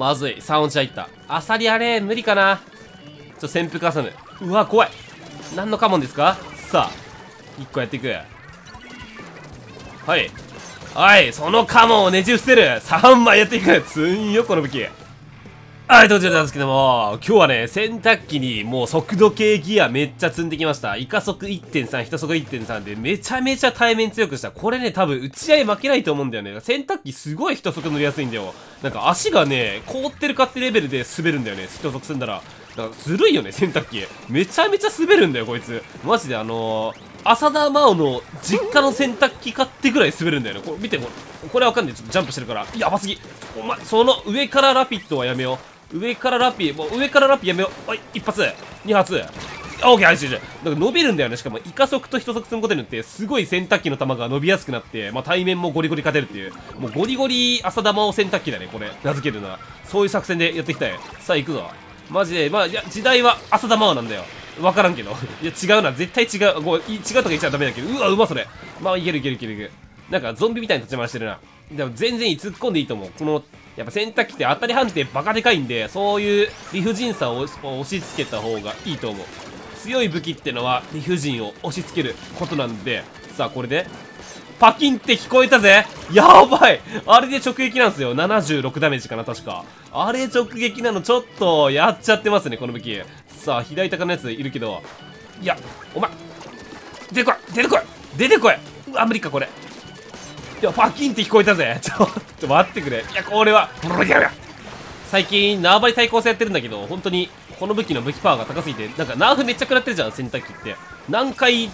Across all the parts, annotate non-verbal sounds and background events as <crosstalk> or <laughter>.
まずい。3落ち入った。アサリあれ、無理かな。ちょ、潜伏挟む。うわ、怖い。何のカモンですか？さあ、1個やっていく。はい。はい、そのカモンをねじ伏せる。3枚やっていく。つんよ、この武器。はい、ということなんですけども、今日はね、洗濯機にもう速度計ギアめっちゃ積んできました。イカ速1.3、人速1.3でめちゃめちゃ対面強くした。これね、多分打ち合い負けないと思うんだよね。洗濯機すごい人速乗りやすいんだよ。なんか足がね、凍ってるかってレベルで滑るんだよね。人速積んだら。だかずるいよね、洗濯機。めちゃめちゃ滑るんだよ、こいつ。マジであのー、浅田真央の実家の洗濯機買ってぐらい滑るんだよね。これ見て、これ。これわかんない。ちょっとジャンプしてるから。やばすぎ。お前、その上からラピッドはやめよう。上からラッピー、もう上からラッピーやめよう。はい、一発、二発。あ、オッケー、はい、違う違う。だか伸びるんだよね。しかも、イカ速と人速積むことによって、すごい洗濯機の球が伸びやすくなって、まあ、対面もゴリゴリ勝てるっていう、もうゴリゴリ浅玉を洗濯機だね、これ。名付けるな。そういう作戦でやっていきたい。さあ、行くぞ。マジで、まあ、いや、時代は浅玉なんだよ。わからんけど。<laughs> いや、違うな。絶対違う。こう、違うとか言っちゃダメだけど。うわ、うまそれ。まあ、いけるいけるいけるいける。なんか、ゾンビみたいに立ち回してるな。でも、全然突っ込んでいいと思う。この、やっぱ洗濯機って当たり判定バカでかいんで、そういう理不尽さを押し付けた方がいいと思う。強い武器ってのは理不尽を押し付けることなんで、さあこれで、パキンって聞こえたぜやばいあれで直撃なんすよ。76ダメージかな、確か。あれ直撃なのちょっとやっちゃってますね、この武器。さあ、左高のやついるけど。いや、お前、出てこい出てこい出てこいうわ、無理か、これ。いや、パキンって聞こえたぜ。<laughs> ちょっと待ってくれ。いや、これは、最近、縄張り対抗戦やってるんだけど、本当に、この武器の武器パワーが高すぎて、なんか、ナーフめっちゃ食らってるじゃん、洗濯機って。何回、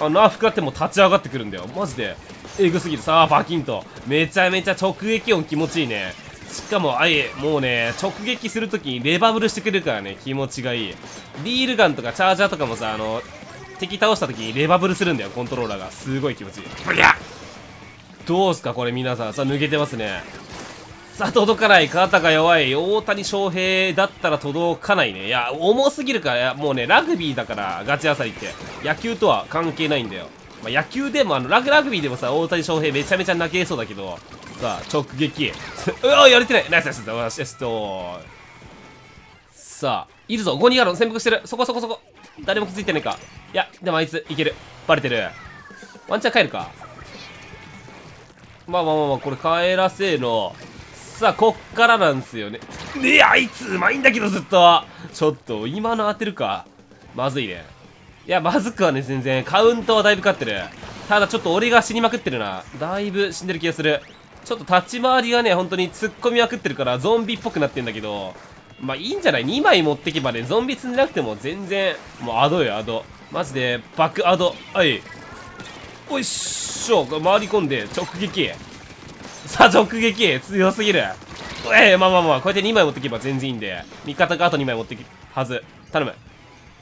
あナーフ食らっても立ち上がってくるんだよ。マジで。エグすぎる。さあ、パキンと。めちゃめちゃ直撃音気持ちいいね。しかも、あえ、もうね、直撃するときにレバブルしてくれるからね、気持ちがいい。リールガンとかチャージャーとかもさ、あの、敵倒したときにレバブルするんだよ、コントローラーが。すごい気持ちいい。どうすかこれ皆さん。さあ抜けてますね。さあ届かない。肩が弱い。大谷翔平だったら届かないね。いや重すぎるから。もうねラグビーだからガチアサリって。野球とは関係ないんだよ、まあ、野球でもあのラグラグビーでもさ大谷翔平めちゃめちゃ泣けそうだけど。さあ直撃。<laughs> うわやれてない。ナイスナイスナイス。ナとさあいるぞ。5人ある潜伏してる。そこそこそこ。誰も気づいてないか。いやでもあいついける。バレてる。ワンチャン帰るか。まあまあまあまあ、これ帰らせーの。さあ、こっからなんですよね。ねえ、あいつうまいんだけど、ずっと。ちょっと、今の当てるか。まずいね。いや、まずくはね、全然。カウントはだいぶ勝ってる。ただ、ちょっと俺が死にまくってるな。だいぶ死んでる気がする。ちょっと立ち回りがね、本当に突っ込みまくってるから、ゾンビっぽくなってんだけど。まあ、いいんじゃない ?2 枚持ってけばね、ゾンビ積んでなくても全然、もうアドよ、アド。マジで、バックアド。はい。おいっしょ。回り込んで直撃。さあ直撃。強すぎる。ええ、まあまあまあ。こうやって2枚持ってけば全然いいんで。味方があと2枚持ってくはず。頼む。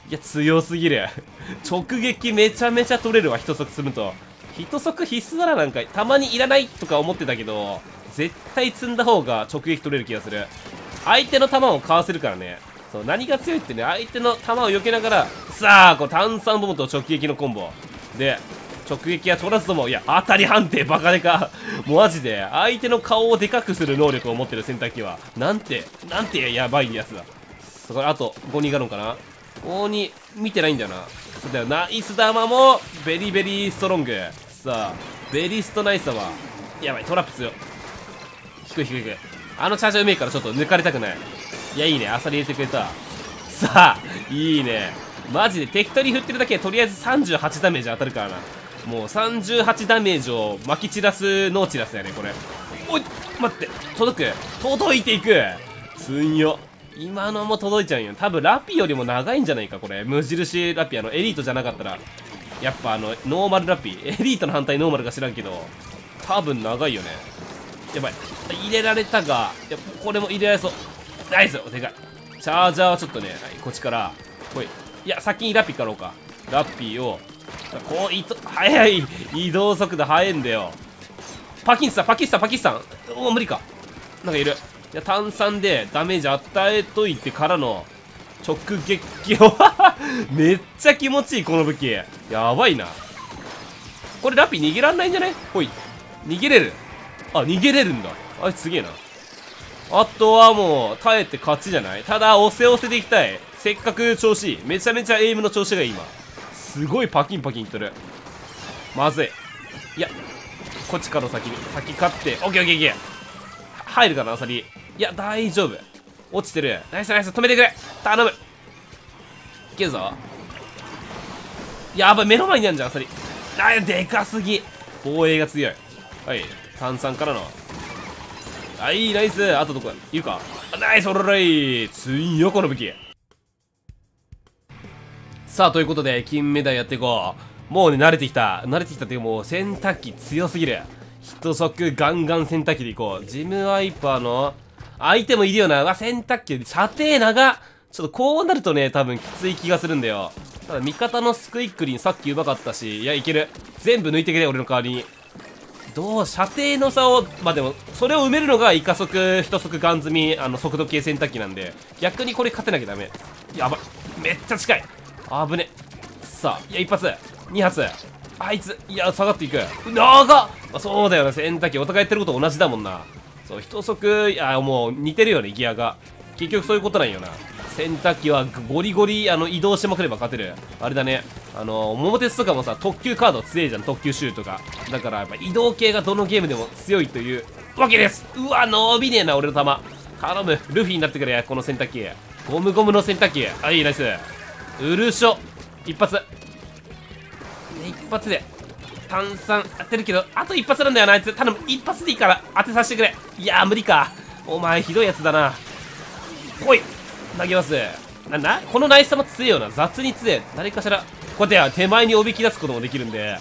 いや強すぎる。<laughs> 直撃めちゃめちゃ取れるわ一足積むと。一足必須ならなんかたまにいらないとか思ってたけど絶対積んだ方が直撃取れる気がする。相手の弾をかわせるからね。そう何が強いってね相手の弾を避けながらさあこう炭酸ボムと直撃のコンボ。で直撃は取らずともいや当たり判定バカでか。<laughs> もうマジで相手の顔をでかくする能力を持ってる洗濯機はなんてなんてやばいやつだ。そこあと5人ガロンかな。5に見てないんだよな。そうだよ。ナイスダーマもベリベリーストロング。さあベリストナイスだわやばいトラップ強。低い低い低い。あのチャージャーうめえからちょっと抜かれたくない。いやいいね。アサリ入れてくれた。さあいいね。マジで適当に振ってるだけでとりあえず38ダメージ当たるからな。もう38ダメージをまき散らすノーチラスやねこれ。おい待って。届く。届いていく。すんよ。今のも届いちゃうんよ。多分ラピーよりも長いんじゃないかこれ。無印ラピあのエリートじゃなかったら。やっぱあのノーマルラピ。ーエリートの反対ノーマルか知らんけど。多分長いよね。やばい。入れられたがいやこれも入れられそう。ナイス。でかい。チャージャーはちょっとね、はい、こっちから。ほい。いや先にラピかろうか。ラッピーをこういと速い移動速度速いんだよ。パキスタンパキスタンパキスタン。おお無理か。なんかいる。いや炭酸でダメージ与えといてからの直撃を。<laughs> めっちゃ気持ちいいこの武器。やばいな。これラピ逃げらんないんじゃない？ほい。逃げれる。あ逃げれるんだ。あいつすげえな。あとはもう耐えて勝ちじゃない？ただ押せ押せでいきたい。せっかく調子いい。めちゃめちゃエイムの調子がいい今。すごいパキンパキンいってる。まずい。いやこっちから先に先勝って。オッケーオッケーオッケー。入るかなアサリ。いや大丈夫。落ちてる。ナイスナイス。止めてくれ。頼む。いけるぞ。やばい目の前にあるじゃんアサリ。あでかすぎ。防衛が強い。はい炭酸からの。はいナイス。あとどこいるか。ナイスオロライつよこの武器。さあということで金メダルやっていこうもうね慣れてきた慣れてきたっていうもう洗濯機強すぎる一足ガンガン洗濯機でいこうジムワイパーの相手もいるよな。わ、洗濯機、射程長ちょっとこうなるとね、多分きつい気がするんだよ。ただ味方のスクイックリンさっきうまかったし、いや、いける。全部抜いてくれ、俺の代わりに。どう射程の差を、まあ、でも、それを埋めるのがイカ速、一足ガン積み、あの、速度計洗濯機なんで、逆にこれ勝てなきゃダメ。やばい。めっちゃ近い。危ね。さあ、いや、一発。二発。あいつ、いや、下がっていく。長っ、まあ、そうだよな、洗濯機。お互いやってること同じだもんな。そう一足いやもう似てるよねギアが結局そういうことなんよな洗濯機はゴリゴリあの移動してまくれば勝てるあれだねあの桃鉄とかもさ特急カード強いじゃん特急シューとかだからやっぱ移動系がどのゲームでも強いというわけですうわ伸びねえな俺の球頼むルフィになってくれこの洗濯機ゴムゴムの洗濯機あいいナイスウルショ一発。一発で。炭酸。当てるけどあと一発なんだよなあいつ。頼む。一発でいいから。当てさせてくれ。いや無理か。お前ひどいやつだな。来い。投げます。なんだ？このナイスも強いよな。雑に強い。誰かしら。こうやって手前におびき出すこともできるんで。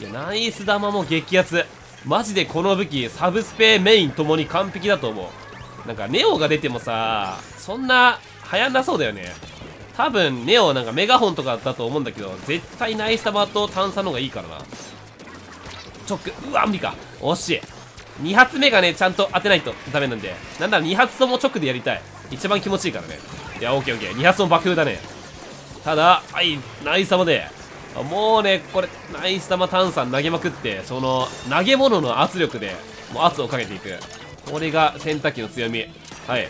いやナイス玉も激アツ。マジでこの武器サブスペメインともに完璧だと思う。なんかネオが出てもさそんな流行んなそうだよね。多分ネオなんかメガホンとかだと思うんだけど絶対ナイス玉と炭酸の方がいいからな。直うわ無理か。惜しい。2発目がねちゃんと当てないとダメなんで。なんだら2発とも直でやりたい。一番気持ちいいからね。いやオッケーオッケー。2発も爆風だね。ただはいナイス玉で。もうねこれナイス玉炭酸投げまくってその投げ物の圧力でもう圧をかけていく。これが洗濯機の強み。はい。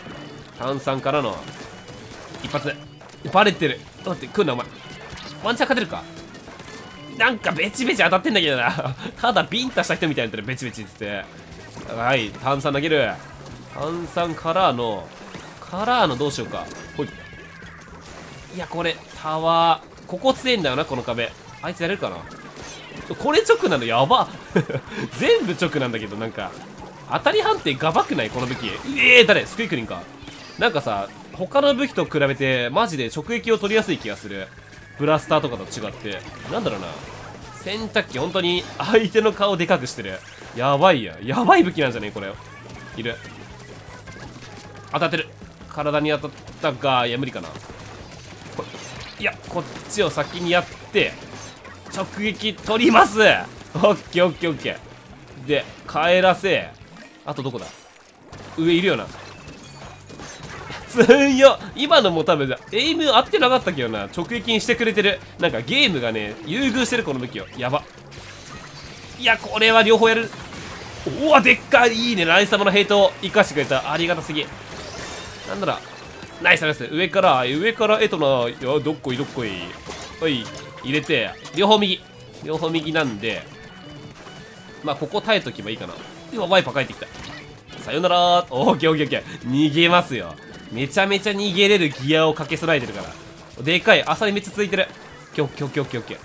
炭酸からの一発。バレてる。待って来んなお前。ワンチャン勝てるか？なんかベチベチ当たってんだけどな。<laughs> ただビンタした人みたいになってる。ベチベチっつって。はい炭酸投げる。炭酸からのからのどうしようか。ほい。いやこれタワー。ここ強いんだよなこの壁。あいつやれるかな？これ直なのやば。<laughs> 全部直なんだけどなんか。当たり判定がばくない？この武器。ええー、誰？スクイクリンか。なんかさ他の武器と比べてマジで直撃を取りやすい気がする。ブラスターとかと違って。なんだろうな。洗濯機本当に相手の顔でかくしてる。やばいや。やばい武器なんじゃねこれ。いる。当たってる。体に当たったがいや無理かな。いやこっちを先にやって直撃取ります。オッケーオッケーオッケー。で帰らせ。あとどこだ？上いるよな。強よ今のも多分エイム合ってなかったけどな。直撃にしてくれてる。なんかゲームがね優遇してるこの武器を。やば。いやこれは両方やる。おおでっかい。いいね。ライス様のヘイトを生かしてくれた。ありがたすぎ。なんだらナイスナイス。上から上からえとないやどっこいどっこい。はい入れて。両方右。両方右なんで。まあここ耐えとけばいいかな。今ワイパー帰ってきた。さよなら。オーケーオーケーオッケー。逃げますよ。めちゃめちゃ逃げれるギアをかけ備えてるから。でかいアサリめっちゃ続いてる。キョッキョッキョッキョッキョ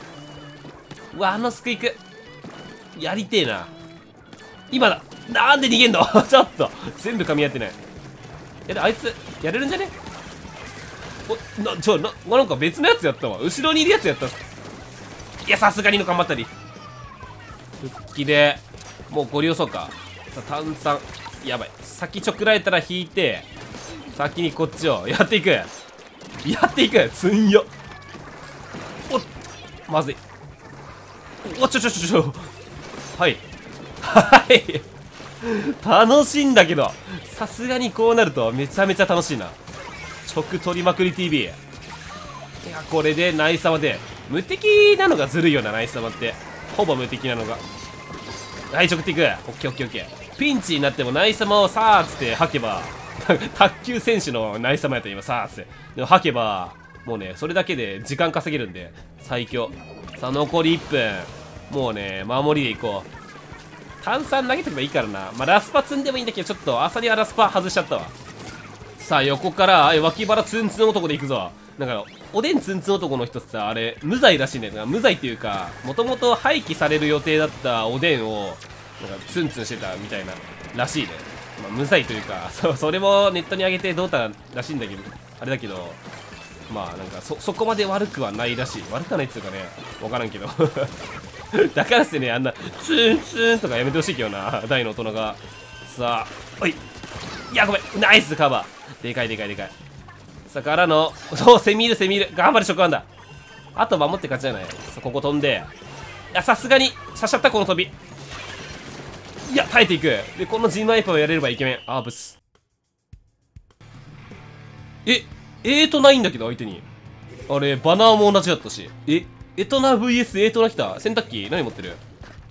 うわあのスクイク。やりてえな。今だ。なんで逃げんの？<laughs> ちょっと。全部噛み合ってない。えあいつやれるんじゃね？おなちょななんか別のやつやったわ。後ろにいるやつやったいやさすがにの頑張ったり。復帰でもうご利用そうか。さ炭酸。やばい。先ちょくられたら引いて先にこっちをやっていく。やっていく。つんよ。おっ。まずい。おちょちょちょちょ。はい。はい。楽しいんだけど。さすがにこうなるとめちゃめちゃ楽しいな。直取りまくり TV いやこれでナイス様で。無敵なのがずるいよなナイス様って。ほぼ無敵なのが。はい直っていく。オッケーオッケーオッケー。ピンチになってもナイス様をさーっつって吐けば <laughs> 卓球選手のナイス様やった今さーって。でも吐けばもうねそれだけで時間稼げるんで。最強。さあ残り1分。もうね守りでいこう。炭酸投げとけばいいからな。まあラスパ積んでもいいんだけどちょっとアサリはラスパ外しちゃったわ。さあ横からあ脇腹ツンツン男で行くぞ。だかおでんツンツン男の人ってさあれ無罪らしいね。無罪っていうかもともと廃棄される予定だったおでんをなんかツンツンしてたみたいならしいね、まあ、無罪というか <laughs> そそれもネットに上げてどうたらしいんだけどあれだけどまあなんかそそこまで悪くはないらしい。悪くはないっつうかね分からんけど。<laughs> だからってねあんなツンツンとかやめてほしいけどな大の大人が。さあおいいやごめんナイスカバー。でかいでかいでかい。さあからのそうセミいるセミいる。頑張れ食ンだ。あと守って勝ちじゃない。さあここ飛んで。いやさすがに刺しちゃったこの飛び。いや耐えていく。でこのジンマイパーをやれればイケメン。あーブス。えエートないんだけど相手に。あれバナーも同じだったし。えエトナ VS エートナ来た。洗濯機？何持ってる？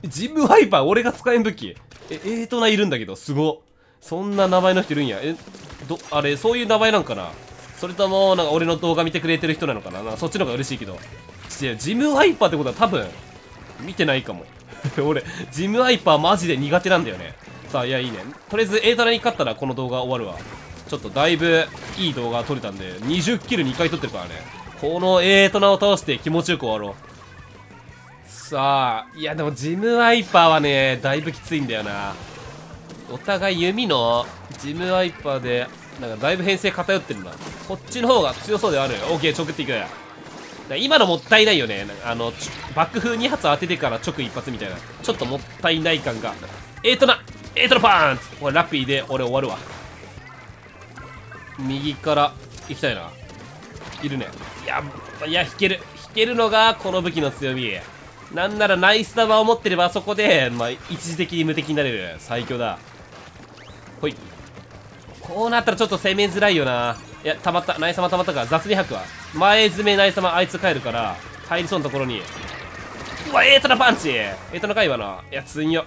ジムワイパー俺が使えん武器。えエートナいるんだけどすごそんな名前の人いるんや。えどあれそういう名前なんかな？それともなんか俺の動画見てくれてる人なのかな？そっちの方が嬉しいけど。ジムワイパーってことは多分見てないかも。<laughs> 俺ジムワイパーマジで苦手なんだよね。さあいやいいね。とりあえずエートナに勝ったらこの動画終わるわ。ちょっとだいぶいい動画撮れたんで20キル2回撮ってるからね。このエートナを倒して気持ちよく終わろう。さあいやでもジムワイパーはねだいぶきついんだよな。お互い弓のジムワイパーでなんかだいぶ編成偏ってるな。こっちの方が強そうではある。オッケー直っていく。今のもったいないよね。あのバック風2発当ててから直一発みたいな。ちょっともったいない感が。エートナエートナパーンこれラッピーで俺終わるわ。右から行きたいな。いるね。いやいや引ける。引けるのがこの武器の強み。なんならナイス玉を持ってればあそこで、まあ、一時的に無敵になれる。最強だ。ほい。こうなったらちょっと攻めづらいよな。いやたまった。ナイス様たまったか。ら雑に吐くわ。前詰めナイス様あいつ帰るから入りそうなところに。うわエートナパンチ。エートナ回はな。いやつんよ。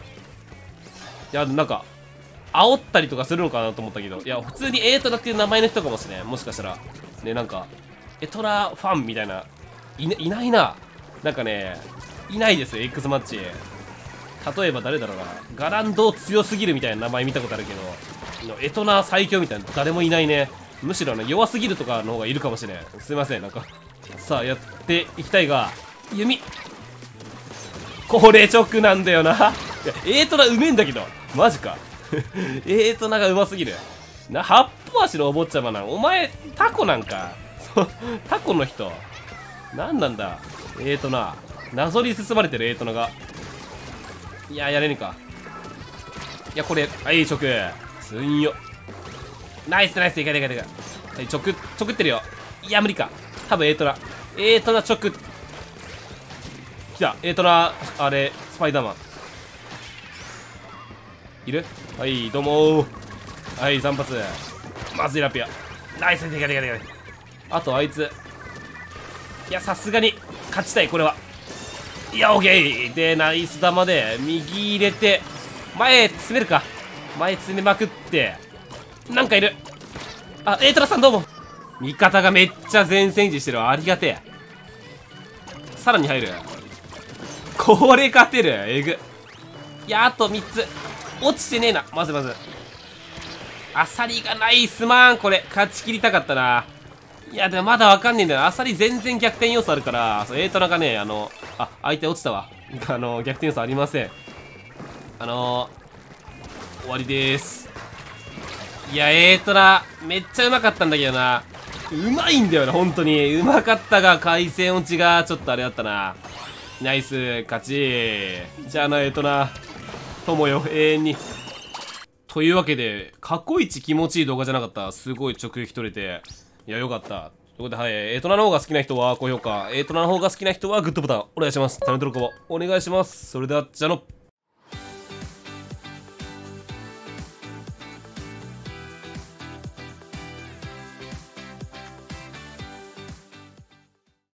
いやなんか煽ったりとかするのかなと思ったけど。いや普通にエートナっていう名前の人かもしれん。もしかしたら。ねなんかエトラファンみたいな。いいないな。なんかねいないですよ X マッチ。例えば誰だろうな。ガランド強すぎるみたいな名前見たことあるけど。エトナ最強みたいな。誰もいないね。むしろね弱すぎるとかの方がいるかもしれん。すいませんなんか。さあやっていきたいが弓。これ直なんだよな。いやエートナうめえんだけど。マジか。<laughs> エートナがうますぎる。な八方足のお坊ちゃまなお前タコなんか。そタコの人。何なんだ？エートナ。謎に進まれてるエートナが。いややれねえか。いやこれはい直すんよ。ナイスナイス。でかいでかいでかいはい直直ってるよ。いや無理か。多分エートナエートナ直来た。エートナあれスパイダーマン。いる？はいどうもはい3発まずいラピアナイス。でかいでかいでかいあとあいつ。いやさすがに勝ちたいこれは。いやオッケーでナイス球で右入れて前詰めるか。前詰めまくって。なんかいる。あエートラさんどうも。味方がめっちゃ前線維持してるわ。ありがてえ。さらに入る。これ勝てる。えぐ。いやあと3つ。落ちてねえな。まずまず。アサリがないすまんこれ。勝ち切りたかったな。いやでもまだわかんねえんだよ。アサリ全然逆転要素あるから。そうエートラがねあのあ相手落ちたわ。あの逆転要素ありません。あのー、終わりです。いやエートラめっちゃうまかったんだけどな。うまいんだよな本当に。うまかったが回線落ちがちょっとあれだったな。ナイス勝ち。じゃあなエートラ。友よ永遠に。というわけで過去一気持ちいい動画じゃなかった。すごい直撃取れて。いやよかった。ということで、はい、エートナの方が好きな人は高評価、エートナの方が好きな人はグッドボタンお願いします。チャンネル登録もお願いします。それでは、じゃあの。